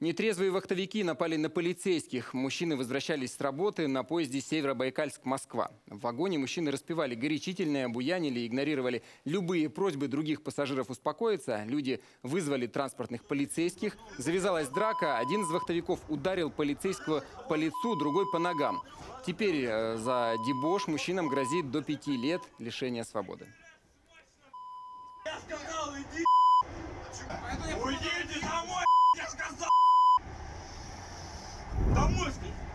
Нетрезвые вахтовики напали на полицейских. Мужчины возвращались с работы на поезде Северобайкальск-Москва. В вагоне мужчины распевали горячительное, буянили, игнорировали любые просьбы других пассажиров успокоиться. Люди вызвали транспортных полицейских. Завязалась драка. Один из вахтовиков ударил полицейского по лицу, другой по ногам. Теперь э, за дебош мужчинам грозит до пяти лет лишения свободы. Я сказал, иди! Уйдите там! I'm musky.